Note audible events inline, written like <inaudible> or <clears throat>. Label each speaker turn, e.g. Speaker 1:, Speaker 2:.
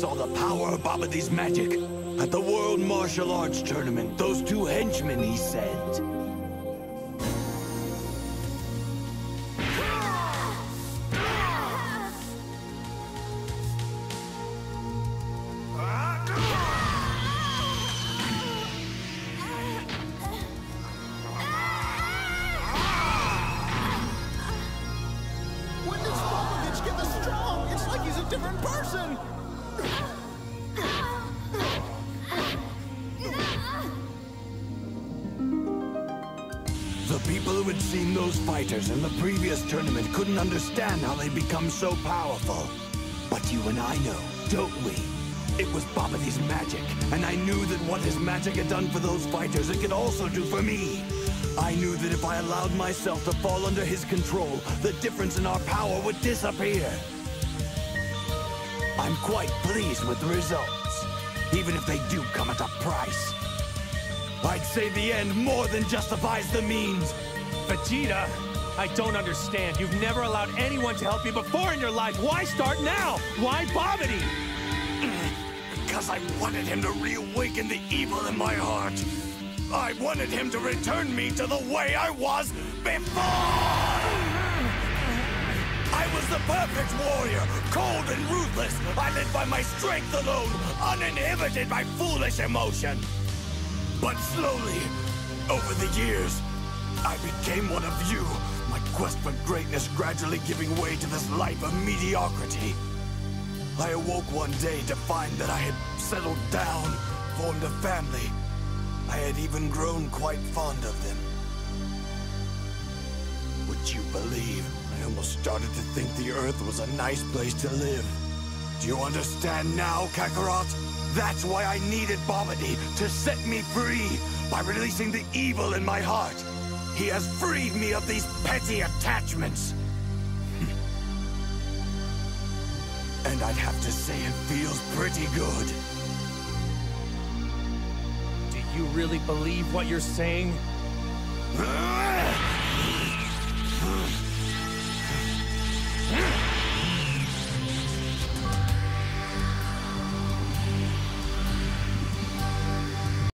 Speaker 1: saw the power of Babidi's magic. At the World Martial Arts Tournament, those two henchmen he sent.
Speaker 2: When does Spopovich get this strong? It's like he's a different person!
Speaker 1: The people who had seen those fighters in the previous tournament couldn't understand how they'd become so powerful. But you and I know, don't we? It was Babidi's magic, and I knew that what his magic had done for those fighters, it could also do for me. I knew that if I allowed myself to fall under his control, the difference in our power would disappear. I'm quite pleased with the results, even if they do come at a price. I'd say the end more than justifies the means.
Speaker 3: Vegeta, I don't understand. You've never allowed anyone to help you before in your life. Why start now? Why Babidi?
Speaker 1: Because <clears throat> I wanted him to reawaken the evil in my heart. I wanted him to return me to the way I was before! I was the perfect warrior, cold and ruthless. I lived by my strength alone, uninhibited by foolish emotion. But slowly, over the years, I became one of you. My quest for greatness gradually giving way to this life of mediocrity. I awoke one day to find that I had settled down, formed a family. I had even grown quite fond of them. Would you believe, I almost started to think the Earth was a nice place to live. Do you understand now, Kakarot? That's why I needed Babidi to set me free by releasing the evil in my heart. He has freed me of these petty attachments. Hmm. and I'd have to say it feels pretty good.
Speaker 3: Do you really believe what you're saying?